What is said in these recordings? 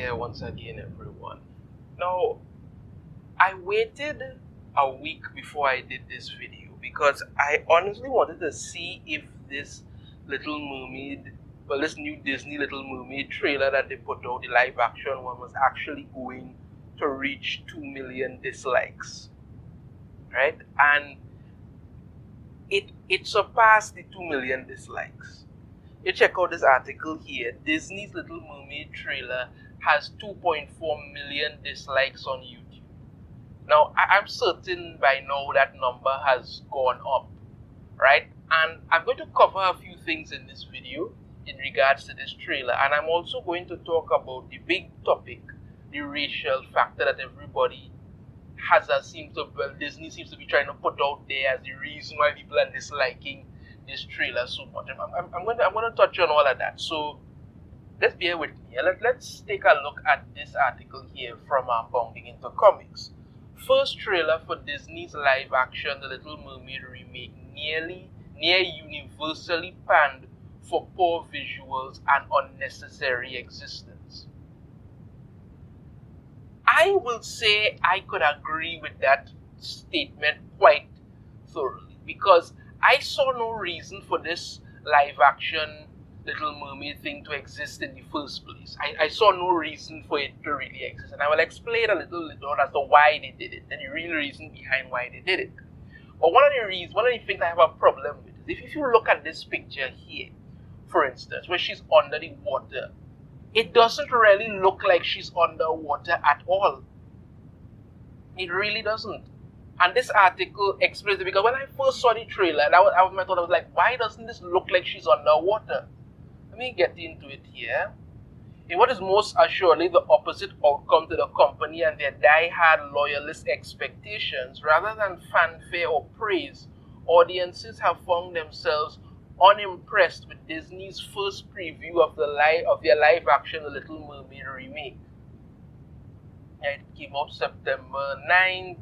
here once again, everyone. Now, I waited a week before I did this video because I honestly wanted to see if this Little Mermaid, well, this new Disney Little Mermaid trailer that they put out, the live action one, was actually going to reach 2 million dislikes. Right? And it, it surpassed the 2 million dislikes. You check out this article here. Disney's Little Mermaid trailer has 2.4 million dislikes on YouTube. Now, I- am certain by now that number has gone up, right? And I'm going to cover a few things in this video in regards to this trailer. And I'm also going to talk about the big topic, the racial factor that everybody has a seems to well, Disney seems to be trying to put out there as the reason why people are disliking this trailer so much. I'm, I'm, I'm going to I'm going to touch on all of that. So let's bear with me. Let, let's take a look at this article here from um, Bounding into Comics. First trailer for Disney's live action The Little Mermaid remake nearly near universally panned for poor visuals and unnecessary existence. I will say I could agree with that statement quite thoroughly because I saw no reason for this live action Little Mermaid thing to exist in the first place. I, I saw no reason for it to really exist, and I will explain a little later as to why they did it and the real reason behind why they did it. But one of the reasons, one of the things I have a problem with is if, if you look at this picture here, for instance, where she's under the water, it doesn't really look like she's underwater at all. It really doesn't. And this article explains it because when I first saw the trailer, and I was, I was, I thought I was like, why doesn't this look like she's underwater? Me get into it here. In what is most assuredly the opposite outcome to the company and their die-hard loyalist expectations, rather than fanfare or praise, audiences have found themselves unimpressed with Disney's first preview of the live of their live-action The Little Mermaid remake. It came out September 9th.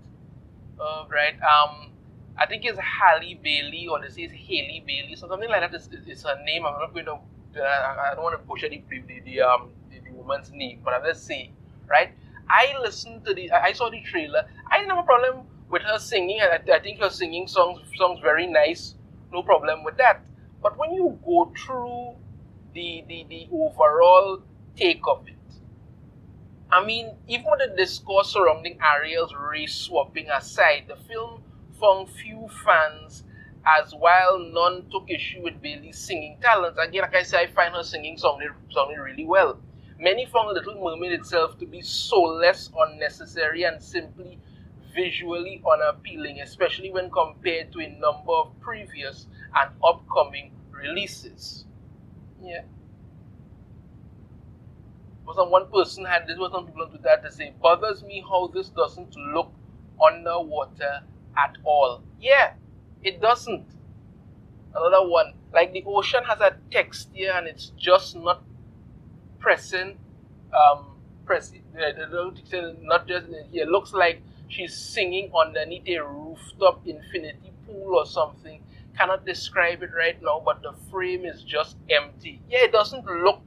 Uh, right. Um, I think it's Halle Bailey or they say it's Haley Bailey, so something like that is, is her name. I'm not going to I don't want to push any the, the um the, the, woman's name, but I'm just saying, right? I listened to the, I saw the trailer. I didn't have a problem with her singing. I, I think her singing songs songs very nice. No problem with that. But when you go through the the, the overall take of it, I mean, even with the discourse surrounding Ariel's race swapping aside, the film found few fans as while none took issue with Bailey's singing talent. Again, like I say, I find her singing sounding, sounding really well. Many found Little Mermaid itself to be so less unnecessary and simply visually unappealing, especially when compared to a number of previous and upcoming releases. Yeah. Wasn't one person had this was some people on Twitter to say, bothers me how this doesn't look underwater at all. Yeah, it doesn't. Another one, like the ocean has a texture and it's just not present. Um, press, not just it looks like she's singing underneath a rooftop infinity pool or something. Cannot describe it right now, but the frame is just empty. Yeah, it doesn't look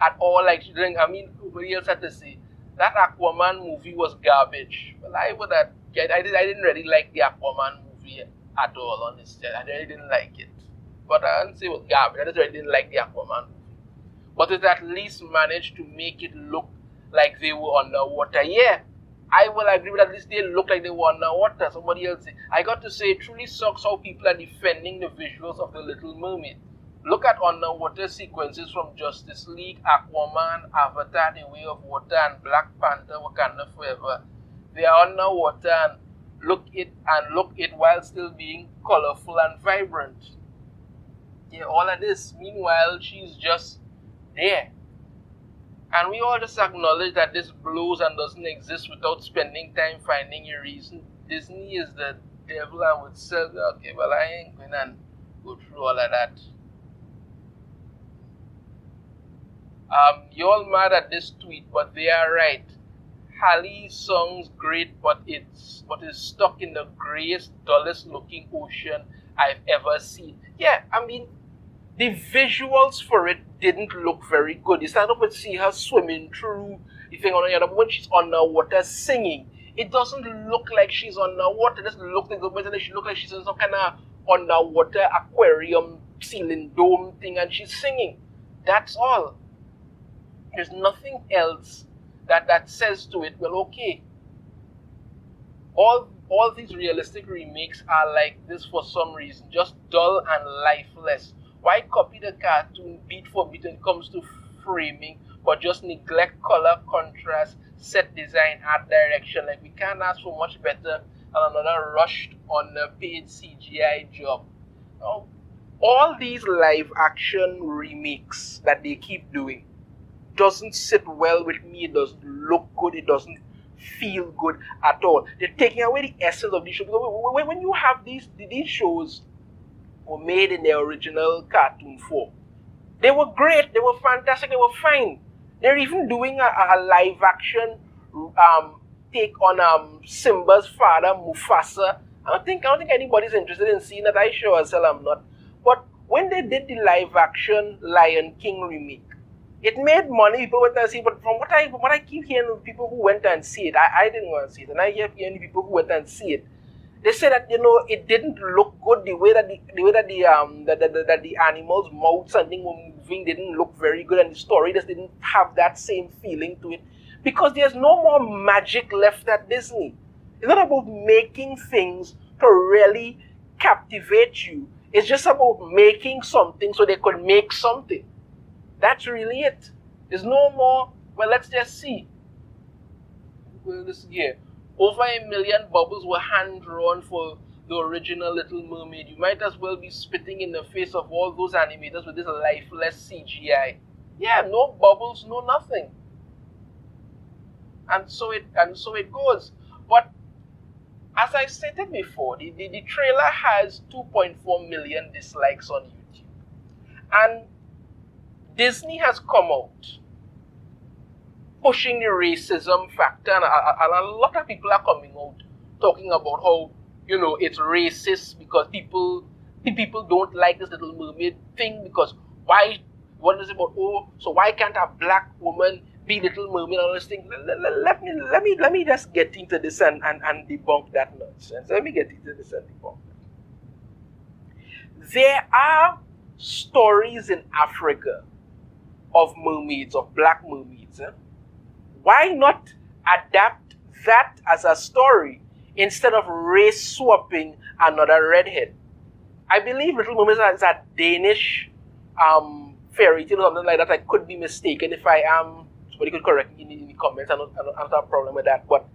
at all like she's doing. I mean, nobody else had to say that Aquaman movie was garbage. Well, I would have. I, did, I didn't really like the Aquaman movie at all on this set. I really didn't like it. But I didn't say it was garbage. I just really didn't like the Aquaman. But it at least managed to make it look like they were underwater. Yeah, I will agree with at least they look like they were underwater. Somebody else. I got to say, it truly sucks how people are defending the visuals of The Little Mermaid. Look at underwater sequences from Justice League, Aquaman, Avatar, The Way of Water, and Black Panther, Wakanda Forever. They are underwater and look it and look it while still being colorful and vibrant. Yeah, all of this. Meanwhile, she's just there. And we all just acknowledge that this blows and doesn't exist without spending time finding a reason. Disney is the devil and would sell. Okay, well, I ain't going to go through all of that. Um, you all mad at this tweet, but they are right. Halle song's great, but it's but is stuck in the grayest, dullest looking ocean I've ever seen. Yeah, I mean, the visuals for it didn't look very good. You stand up and see her swimming through the thing on the other. But when she's underwater singing, it doesn't look like she's underwater. It doesn't look like the she looks like she's in some kind of underwater aquarium ceiling dome thing and she's singing. That's all. There's nothing else that, that says to it, well, okay. All all these realistic remakes are like this for some reason, just dull and lifeless. Why copy the cartoon beat for beat when it comes to framing, but just neglect color, contrast, set design, art direction? Like we can't ask for much better and another rushed on a paid CGI job. Now, all these live action remakes that they keep doing doesn't sit well with me. It doesn't look good. It doesn't feel good at all. They're taking away the essence of these shows. When you have these these shows were made in their original cartoon form, they were great. They were fantastic. They were fine. They're even doing a, a live action um, take on um, Simba's father, Mufasa. I don't think I don't think anybody's interested in seeing that. I sure as hell I'm not. But when they did the live action Lion King remake, it made money. People went there and see. It. But from what I what I keep hearing people who went and see it, I, I didn't go and see it, and I hear hearing people who went and see it. They say that you know it didn't look good. The way that the, the way that the um that, that, that the animals' mouths and things were moving didn't look very good, and the story just didn't have that same feeling to it because there's no more magic left at Disney. It's not about making things to really captivate you. It's just about making something so they could make something. That's really it. There's no more, well, let's just see. This year, over a million bubbles were hand drawn for the original Little Mermaid. You might as well be spitting in the face of all those animators with this lifeless CGI. Yeah, no bubbles, no nothing. And so it and so it goes. But as I stated before, the, the, the trailer has 2.4 million dislikes on YouTube. And Disney has come out pushing the racism factor, and a, and a lot of people are coming out talking about how, you know, it's racist because people people don't like this little mermaid thing because why what is it about oh so why can't a black woman be little mermaid and all those things let, let, let, me let me let me just get into this and, and, and debunk that nonsense. Let me get into this and debunk there are stories in africa of mermaids, of black mermaids. Eh? Why not adapt that as a story instead of race swapping another redhead? I believe Little Mermaids is a Danish um, fairy tale or something like that. I could be mistaken if I am. Somebody could correct me in, in the comments. I don't, I don't have a problem with that. But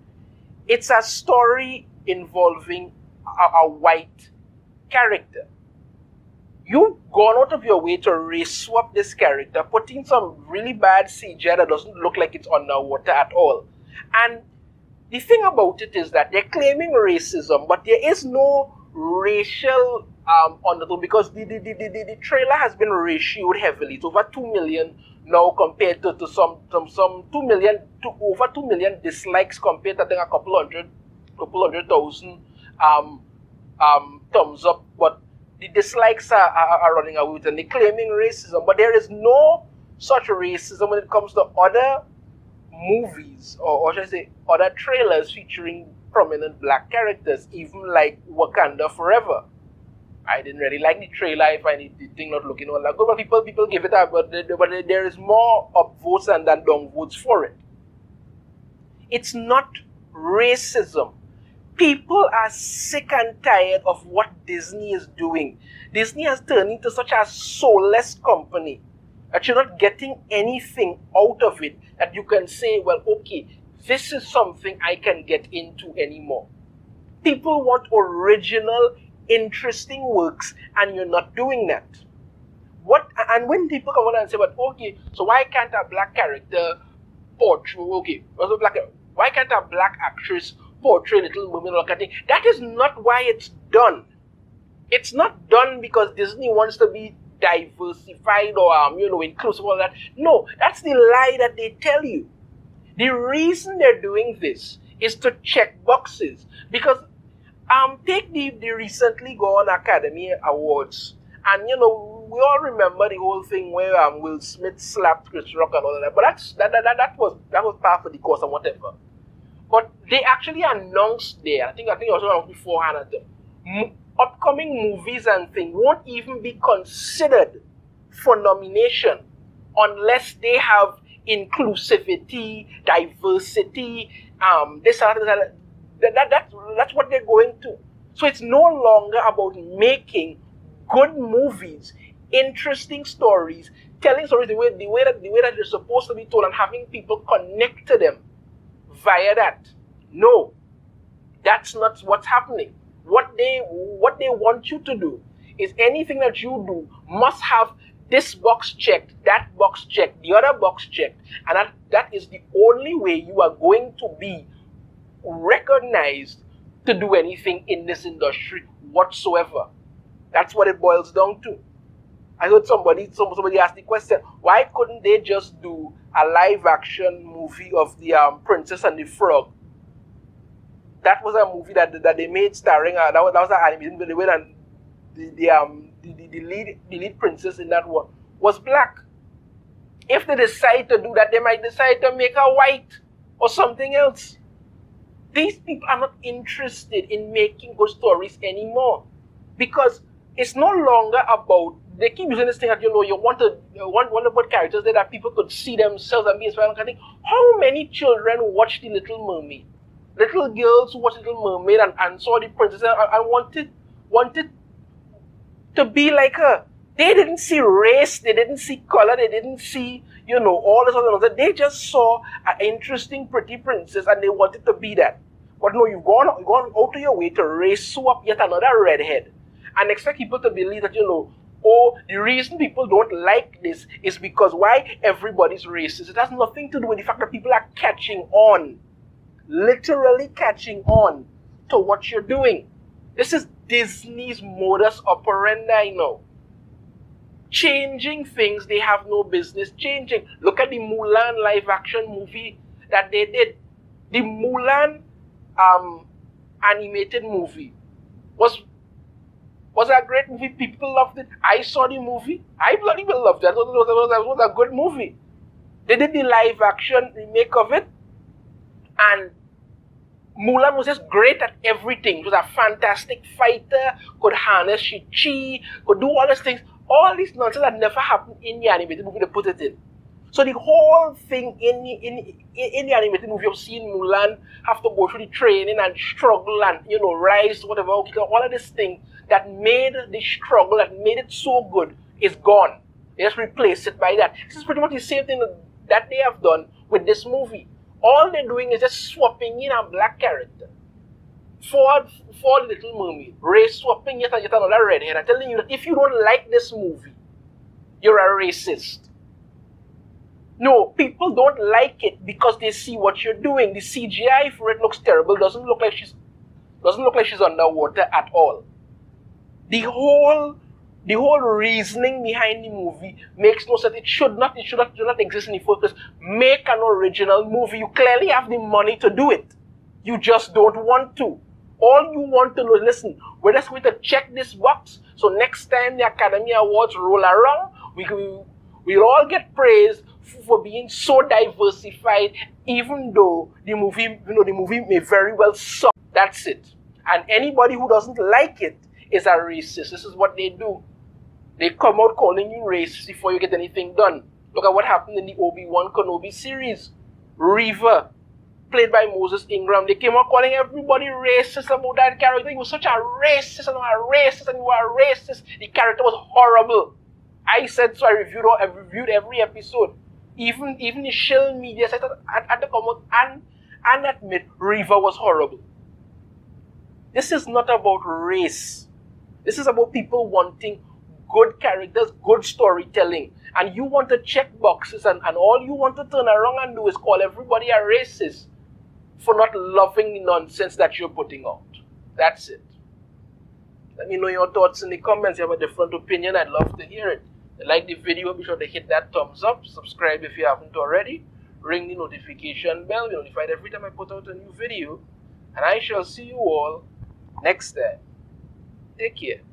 it's a story involving a, a white character you've gone out of your way to race swap this character, putting some really bad CGI that doesn't look like it's underwater at all. And the thing about it is that they're claiming racism, but there is no racial um, undertone because the, the, the, the, the trailer has been ratioed heavily. It's over 2 million now compared to, to some, some, some 2 million, to over 2 million dislikes compared to I think a couple hundred, couple hundred thousand um, um, thumbs up. But the dislikes are, are, are running away with and they're claiming racism, but there is no such racism when it comes to other movies or, or should I say other trailers featuring prominent black characters, even like Wakanda Forever. I didn't really like the trailer. I find the thing not looking all that good, but people people give it up. But, but there is more upvotes than, than downvotes for it. It's not racism people are sick and tired of what Disney is doing. Disney has turned into such a soulless company that you're not getting anything out of it that you can say, well, okay, this is something I can get into anymore. People want original, interesting works, and you're not doing that. What and when people come on and say, well, okay, so why can't a black character portray okay, why can't a black actress portray Little Mermaid or thing. That is not why it's done. It's not done because Disney wants to be diversified or um, you know inclusive all that. No, that's the lie that they tell you. The reason they're doing this is to check boxes because um take the, the recently gone Academy Awards and you know we all remember the whole thing where um, Will Smith slapped Chris Rock and all that. But that's that, that, that, that was that was part of the course and whatever. But they actually announced there. I think I think it was around beforehand. That upcoming movies and things won't even be considered for nomination unless they have inclusivity, diversity, um, this, that, that, that, that, that, that's what they're going to. So it's no longer about making good movies, interesting stories, telling stories the way, the way that the way that they're supposed to be told, and having people connect to them via that. No, that's not what's happening. What they what they want you to do is anything that you do must have this box checked, that box checked, the other box checked, and that, that is the only way you are going to be recognized to do anything in this industry whatsoever. That's what it boils down to. I heard somebody somebody asked the question, why couldn't they just do a live action movie of the um, Princess and the Frog? That was a movie that, that they made starring uh, that was that was an animated way that the, the um the, the, the, lead the lead princess in that one was black. If they decide to do that, they might decide to make her white or something else. These people are not interested in making good stories anymore because it's no longer about they keep using this thing that you know you want to you want, want characters there that people could see themselves and be inspired. And think, how many children watched the Little Mermaid? Little girls who watched Little Mermaid and, and saw the princess and, and wanted wanted to be like her. They didn't see race, they didn't see color, they didn't see, you know, all this other stuff. They just saw an interesting, pretty princess and they wanted to be that. But no, you've gone, gone out of your way to race up yet another redhead and expect people to believe that, you know, oh, the reason people don't like this is because why everybody's racist. It has nothing to do with the fact that people are catching on, literally catching on to what you're doing. This is Disney's modus operandi now. Changing things they have no business changing. Look at the Mulan live action movie that they did. The Mulan um, animated movie was was a great movie. People loved it. I saw the movie. I bloody well loved it. It was, it was, it was a good movie. They did the live action remake of it, and Mulan was just great at everything. She was a fantastic fighter, could harness chi, could do all these things. All these nonsense that never happened in the animated movie, they put it in. So the whole thing in the, in, in the animated movie of seeing Mulan have to go through the training and struggle and, you know, rise, whatever, all of this thing that made the struggle, that made it so good, is gone. They just replace it by that. This is pretty much the same thing that they have done with this movie. All they're doing is just swapping in a black character for, for Little Mermaid. Race swapping yet, yet another redhead. I'm telling you that if you don't like this movie, you're a racist. No, people don't like it because they see what you're doing. The CGI for it looks terrible. Doesn't look like she's doesn't look like she's underwater at all. The whole the whole reasoning behind the movie makes no sense. It should not, it should not, should not exist in the place. Make an original movie. You clearly have the money to do it. You just don't want to. All you want to know is listen, we're just going to check this box. So next time the Academy Awards roll around, we will we'll all get praise for being so diversified, even though the movie, you know, the movie may very well suck. That's it. And anybody who doesn't like it is a racist. This is what they do. They come out calling you racist before you get anything done. Look at what happened in the Obi-Wan Kenobi series. Reva, played by Moses Ingram, they came out calling everybody racist about that character. He was such a racist and a racist and you racist. The character was horrible. I said so. I reviewed all, I reviewed every episode. Even even the shill media said at, at the comment and and admit Reva was horrible. This is not about race. This is about people wanting good characters, good storytelling. And you want to check boxes, and, and all you want to turn around and do is call everybody a racist for not loving the nonsense that you're putting out. That's it. Let me know your thoughts in the comments. You have a different opinion, I'd love to hear it. like the video, be sure to hit that thumbs up. Subscribe if you haven't already. Ring the notification bell. Be notified every time I put out a new video. And I shall see you all next time. Take care.